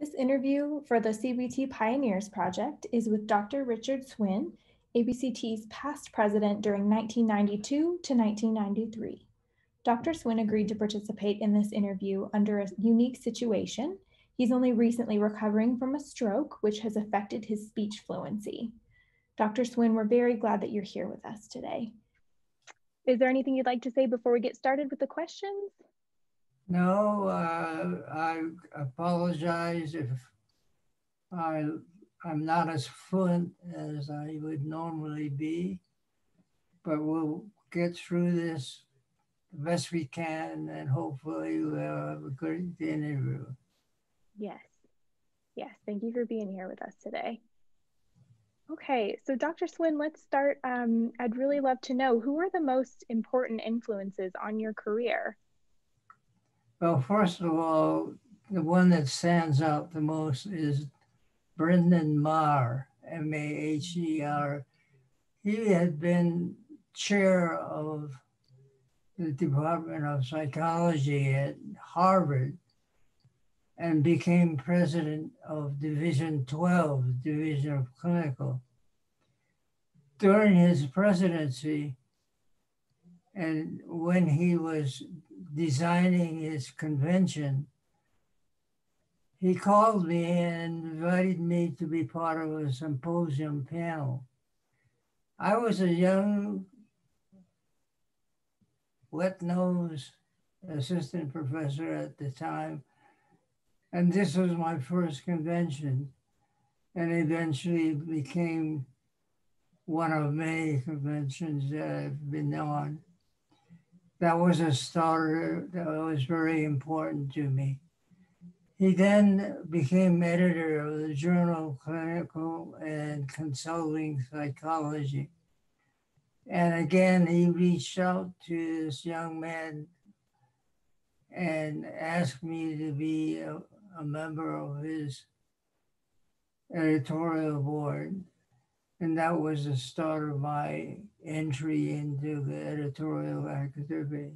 This interview for the CBT Pioneers Project is with Dr. Richard Suinn, ABCT's past president during 1992 to 1993. Dr. Suinn agreed to participate in this interview under a unique situation. He's only recently recovering from a stroke, which has affected his speech fluency. Dr. Suinn, we're very glad that you're here with us today. Is there anything you'd like to say before we get started with the questions? No, uh, I apologize if I, I'm not as fluent as I would normally be, but we'll get through this the best we can and hopefully we'll have a good interview. Yes. Yes. Thank you for being here with us today. Okay, so Dr. Suinn, let's start. Um, I'd really love to know who are the most important influences on your career? Well, first of all, the one that stands out the most is Brendan Maher, M A H E R. He had been chair of the Department of Psychology at Harvard and became president of Division 12, Division of Clinical. During his presidency, and when he was designing his convention, he called me and invited me to be part of a symposium panel. I was a young, wet nosed assistant professor at the time, and this was my first convention, and eventually became one of many conventions that I've been on that was a starter that was very important to me. He then became editor of the Journal Clinical and Consulting Psychology. And again, he reached out to this young man and asked me to be a, a member of his editorial board. And that was the start of my entry into the editorial activity.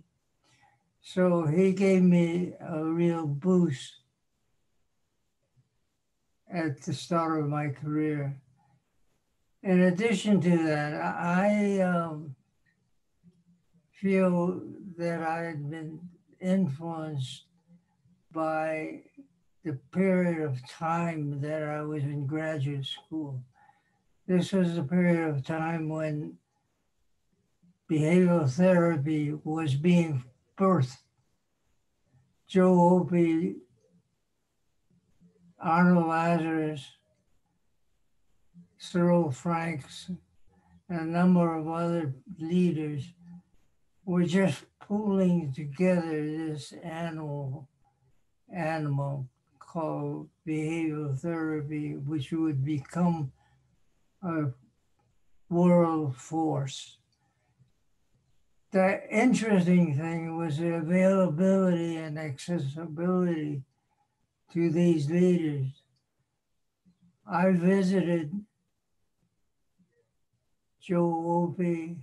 So he gave me a real boost at the start of my career. In addition to that, I um, feel that I had been influenced by the period of time that I was in graduate school. This was a period of time when behavioral therapy was being birthed. Joe Wolpe, Arnold Lazarus, Cyril Franks, and a number of other leaders were just pulling together this animal animal called behavioral therapy, which would become a world force. The interesting thing was the availability and accessibility to these leaders. I visited Joe Wolpe,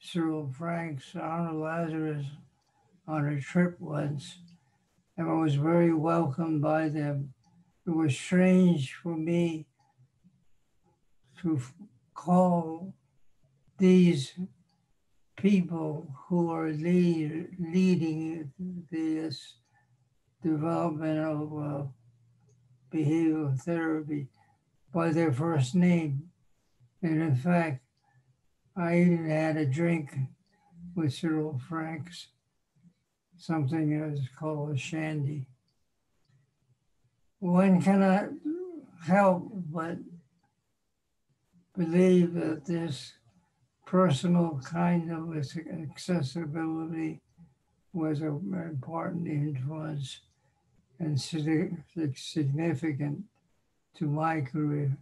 Cyril Franks, Arnold Lazarus on a trip once, and I was very welcomed by them. It was strange for me to call these people who are lead, leading this development of uh, behavioral therapy by their first name. And in fact, I even had a drink with Cyril Franks, something that is called a shandy. One cannot help but believe that this personal kind of accessibility was an important influence and significant to my career.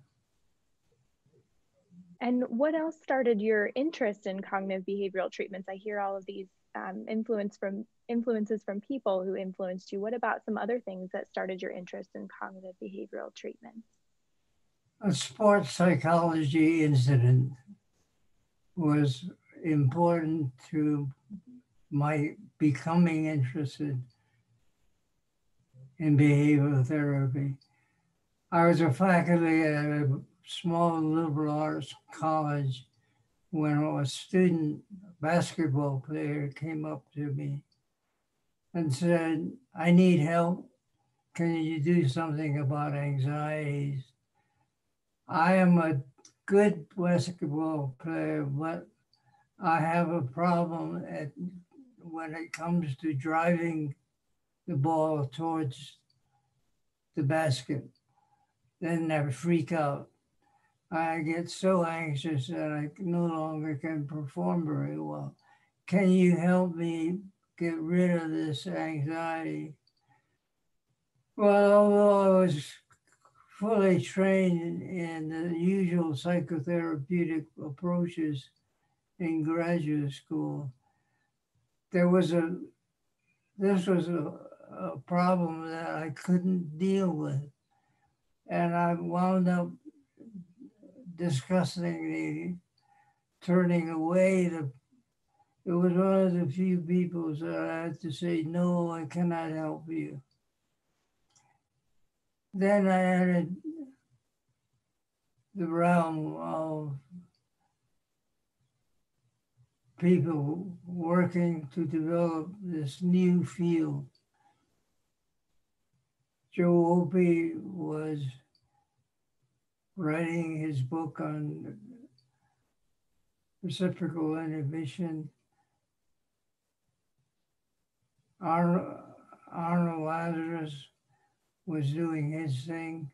And what else started your interest in cognitive behavioral treatments? I hear all of these um, influence from influences from people who influenced you. What about some other things that started your interest in cognitive behavioral treatments? a sports psychology incident was important to my becoming interested in behavioral therapy. I was a faculty at a small liberal arts college when a student basketball player came up to me and said, I need help. Can you do something about anxieties? I am a good basketball player, but I have a problem at, when it comes to driving the ball towards the basket. Then I freak out. I get so anxious that I no longer can perform very well. Can you help me get rid of this anxiety? Well, although I was fully trained in the usual psychotherapeutic approaches in graduate school, there was a this was a, a problem that I couldn't deal with. And I wound up discussing the turning away the it was one of the few people that I had to say, no, I cannot help you. Then I added the realm of people working to develop this new field. Joe Wolpe was writing his book on reciprocal inhibition. Arnold, Lazarus was doing his thing.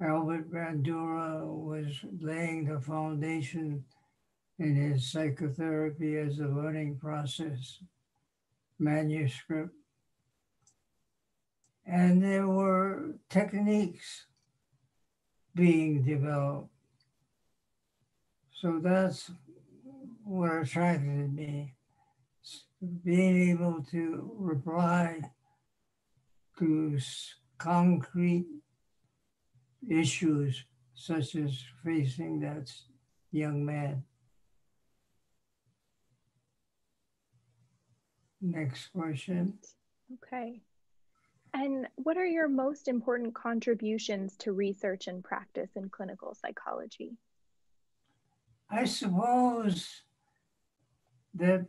Albert Bandura was laying the foundation in his psychotherapy as a learning process manuscript. And there were techniques being developed. So that's what attracted me being able to reply to concrete issues such as facing that young man. Next question. Okay. And what are your most important contributions to research and practice in clinical psychology? I suppose that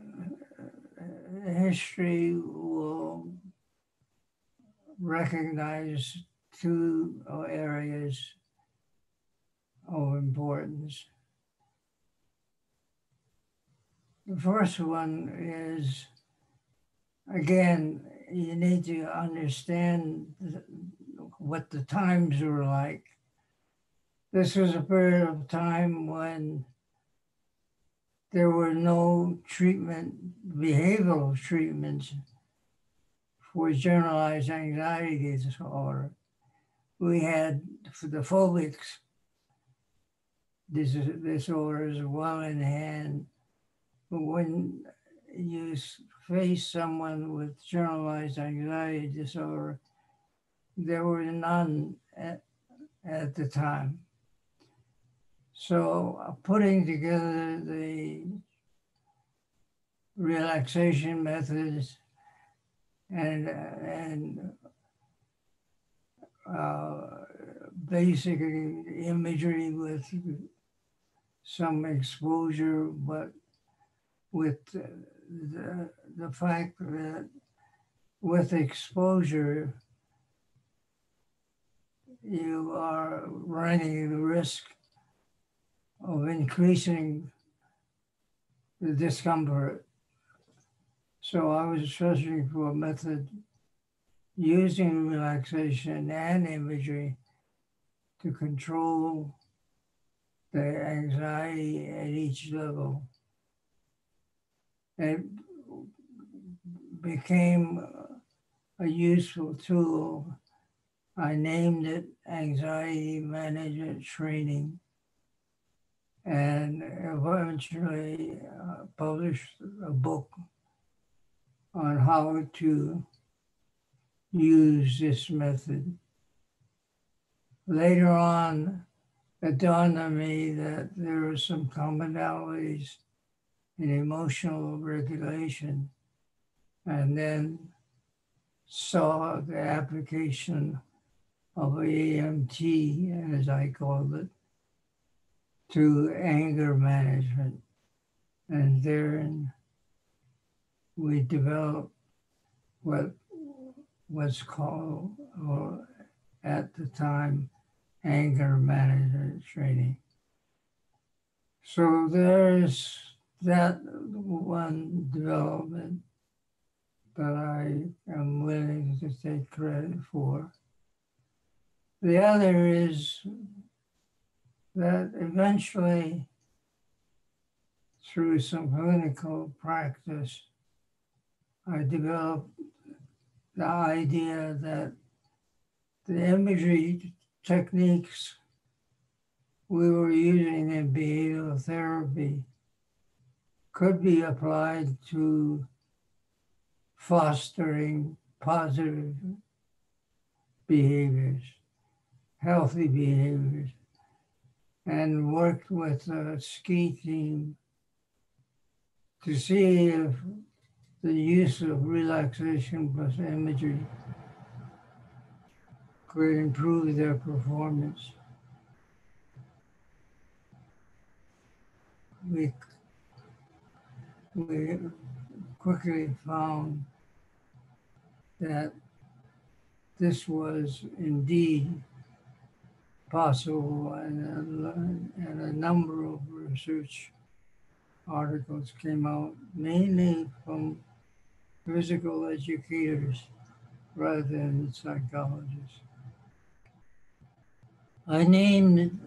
uh, history will recognize two areas of importance. The first one is, again, you need to understand what the times were like. This was a period of time when there were no treatment, behavioral treatments for generalized anxiety disorder. We had for the phobics disorders well in hand but when you face someone with generalized anxiety disorder, there were none at, at the time. So uh, putting together the relaxation methods and, and uh, basic imagery with some exposure, but with the, the fact that with exposure, you are running the risk of increasing the discomfort. So I was searching for a method using relaxation and imagery to control the anxiety at each level it became a useful tool. I named it Anxiety Management Training and eventually uh, published a book on how to use this method. Later on, it dawned on me that there are some commonalities in emotional regulation. And then saw the application of AMT, as I called it, to anger management. And therein we developed what was called, or at the time, anger management training. So there's that one development that I am willing to take credit for. The other is that eventually, through some clinical practice, Uh, I developed the idea that the imagery techniques we were using in behavioral therapy could be applied to fostering positive behaviors, healthy behaviors, and worked with a ski team to see if the use of relaxation plus imagery could improve their performance. We, we quickly found that this was indeed possible and a, and a number of research articles came out mainly from physical educators rather than psychologists. I named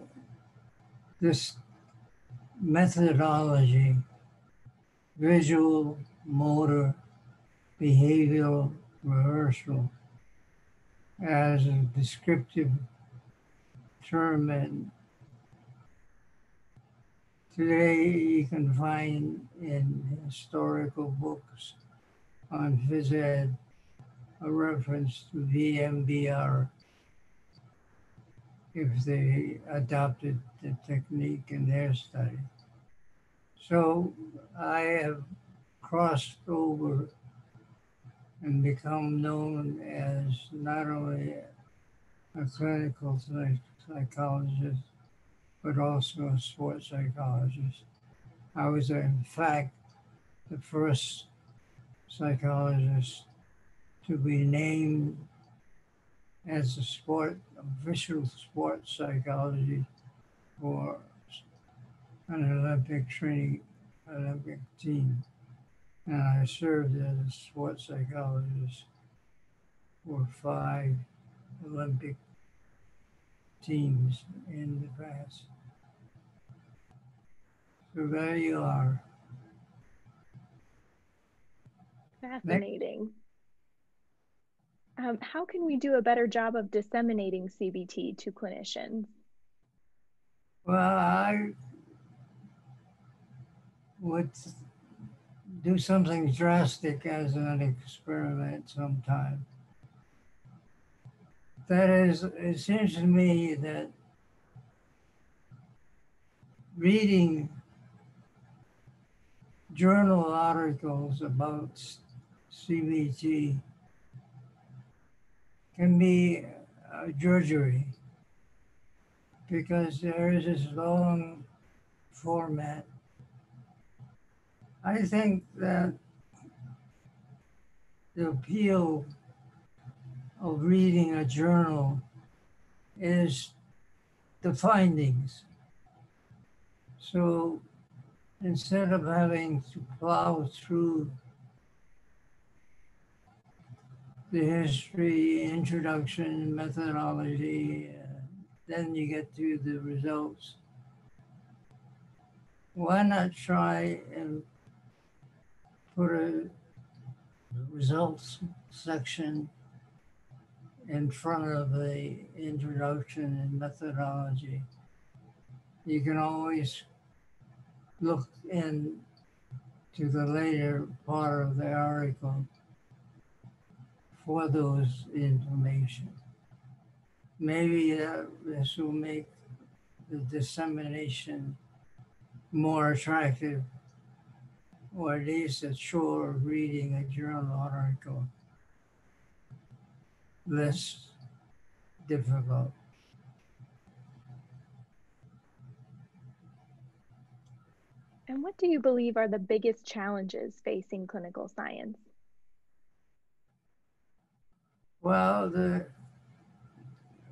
this methodology visual motor behavioral rehearsal as a descriptive term and today you can find in historical books on phys ed a reference to VMBR if they adopted the technique in their study. So I have crossed over and become known as not only a clinical psychologist, but also a sports psychologist. I was, in fact, the first psychologist to be named as a sport official sports psychology for an Olympic training Olympic team. And I served as a sports psychologist for five Olympic teams in the past. So there you are. Fascinating. Um, how can we do a better job of disseminating CBT to clinicians? Well, I would do something drastic as an experiment sometime. That is, it seems to me that reading journal articles about CBT can be uh, a drudgery because there is this long format. I think that the appeal of reading a journal is the findings. So instead of having to plow through the history, introduction, methodology, uh, then you get to the results. Why not try and put a results section in front of the introduction and methodology? You can always look in to the later part of the article for those information. Maybe uh, this will make the dissemination more attractive, or at least a chore of reading a journal article. less difficult. And what do you believe are the biggest challenges facing clinical science? Well, the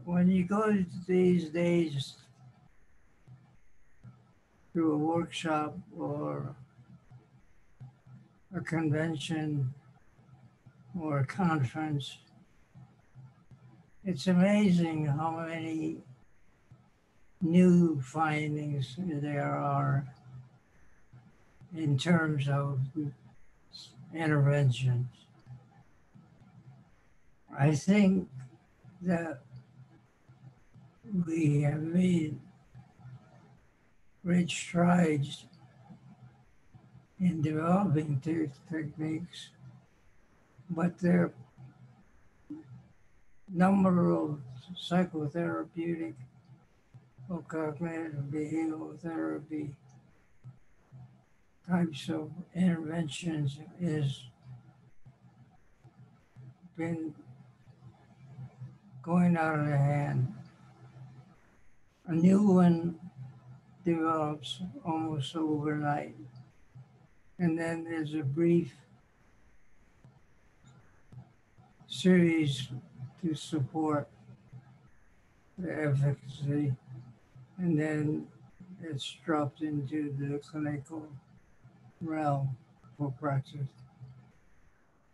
when you go these days to a workshop or a convention or a conference, it's amazing how many new findings there are in terms of interventions. I think that we have made great strides in developing te- techniques, but their number of psychotherapeutic or cognitive behavioral therapy types of interventions is been going out of the hand. A new one develops almost overnight. And then there's a brief series to support the efficacy. And then it's dropped into the clinical realm for practice.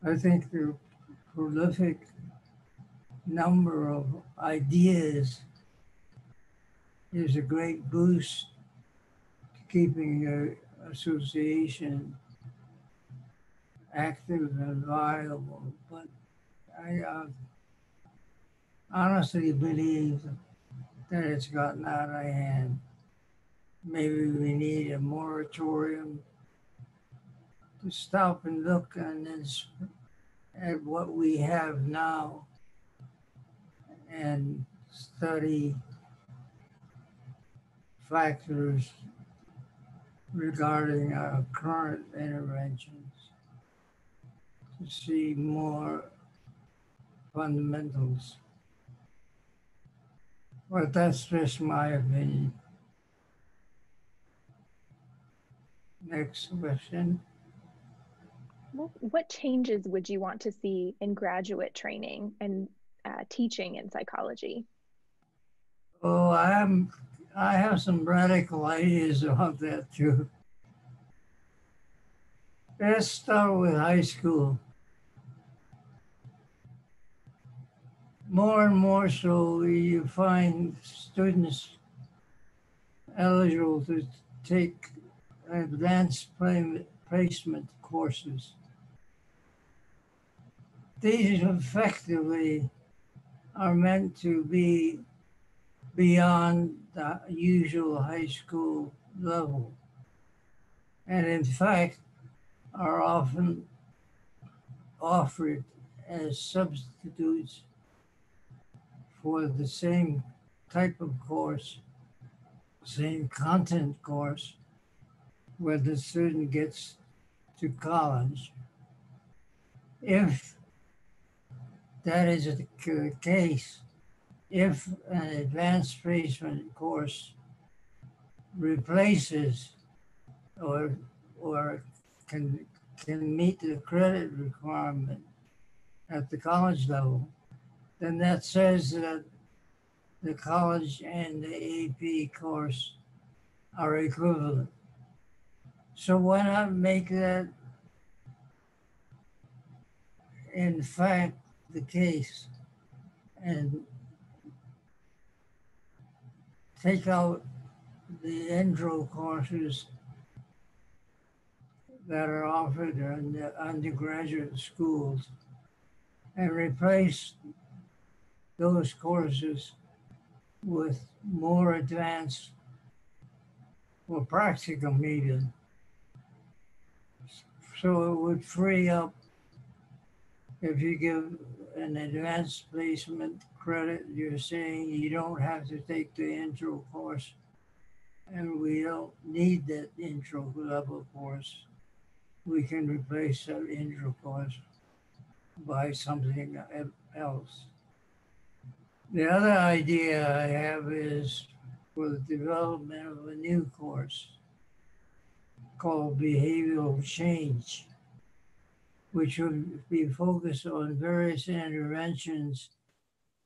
I think the prolific number of ideas is a great boost to keeping your association active and viable. But I uh, honestly believe that it's gotten out of hand. Maybe we need a moratorium to stop and look and at what we have now and study factors regarding our current interventions to see more fundamentals. But that's just my opinion. Next question. What changes would you want to see in graduate training and uh, teaching in psychology? Oh, I'm. I have some radical ideas about that too. Let's start with high school. More and more so, you find students eligible to take advanced placement courses. These effectively are meant to be beyond the usual high school level. And in fact, are often offered as substitutes for the same type of course, same content course, where the student gets to college. If that is the case, if an advanced placement course replaces or or can can meet the credit requirement at the college level, then that says that the college and the AP course are equivalent. So why not make that in fact the case and take out the intro courses that are offered in the undergraduate schools and replace those courses with more advanced or practical media. So it would free up if you give an advanced placement credit, you're saying you don't have to take the intro course. And we don't need that intro level course. We can replace that intro course by something else. The other idea I have is for the development of a new course called behavioral change, which would be focused on various interventions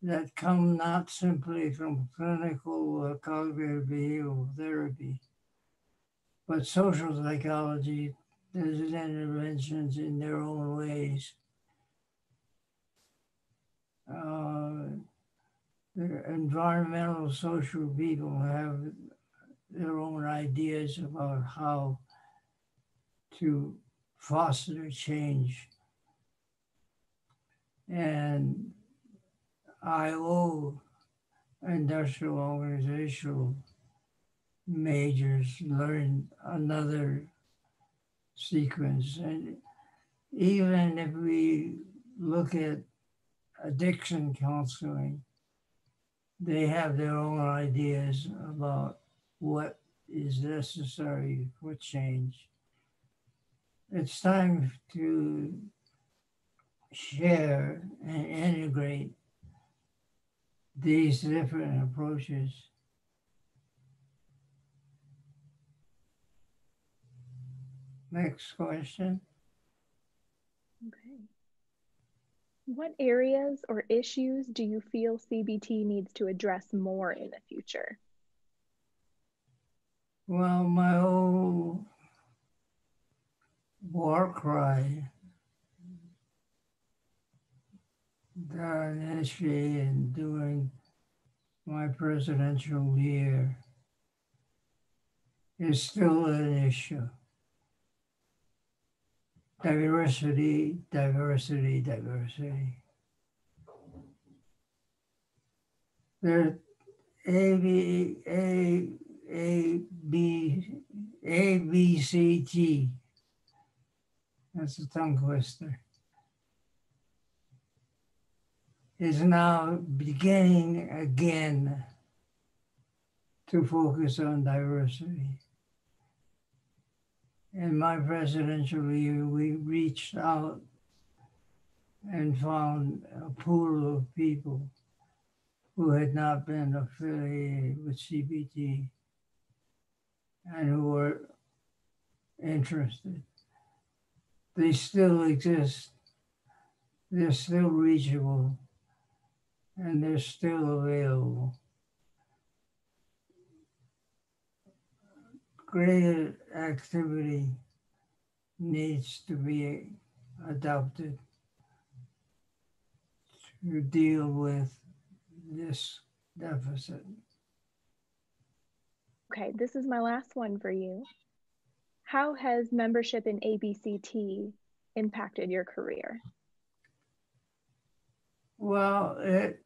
that come not simply from clinical or cognitive behavioral therapy, but social psychology, there's interventions in their own ways. Uh, environmental social people have their own ideas about how to foster change. And I IO, industrial organizational majors, learn another sequence. And even if we look at addiction counseling, they have their own ideas about what is necessary for change. It's time to share and integrate these different approaches. Next question. Okay. What areas or issues do you feel CBT needs to address more in the future? Well, my old war cry that initiated in doing my presidential year is still an issue. Diversity, diversity, diversity. There, A, B, A, A, B, A, B, C, T. That's a tongue twister. Is now beginning again to focus on diversity in my presidential year, we reached out and found a pool of people who had not been affiliated with CBT and who were interested. They still exist, they're still reachable, and they're still available. greater activity needs to be adopted to deal with this deficit. Okay, this is my last one for you. How has membership in ABCT impacted your career? Well, it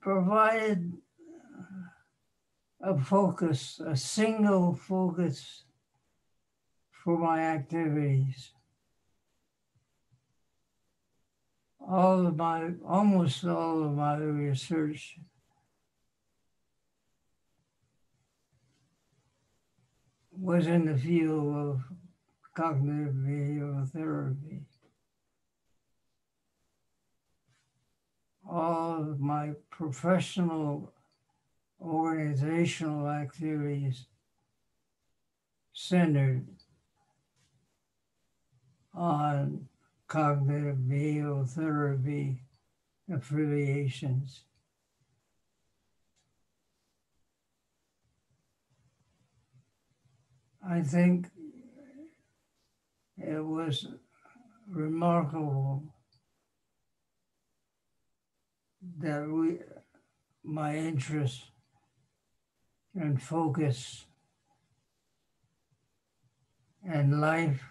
provided a focus, a single focus for my activities. All of my, almost all of my research was in the field of cognitive behavioral therapy. All of my professional organizational activities centered on cognitive behavioral therapy affiliations. I think it was remarkable that we, my interest and focus and life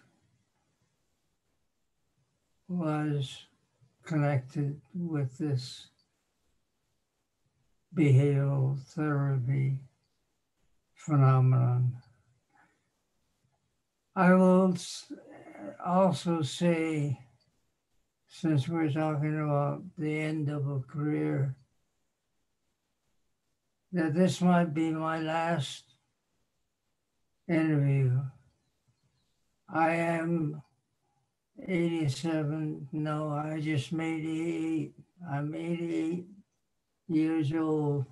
was connected with this behavioral therapy phenomenon. I will also say, since we're talking about the end of a career, that this might be my last interview. I am 87. No, I just made 88. I'm 88 years old,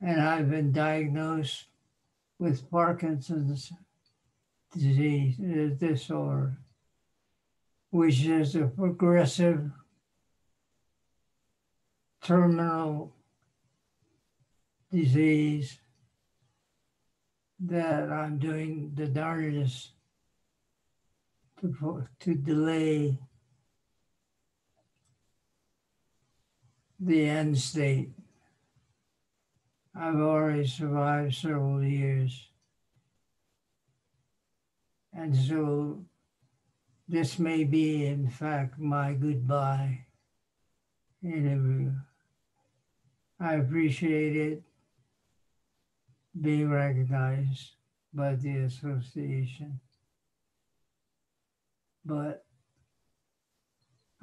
and I've been diagnosed with Parkinson's disease disorder, which is a progressive terminal disease that I'm doing the darndest to, to delay the end state. I've already survived several years. And so this may be, in fact, my goodbye interview. I appreciate it being recognized by the association. But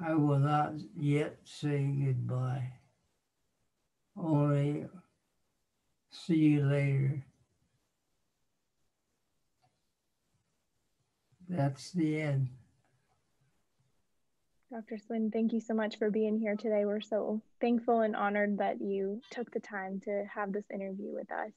I will not yet say goodbye. Only see you later. That's the end. Dr. Suinn, thank you so much for being here today. We're so thankful and honored that you took the time to have this interview with us.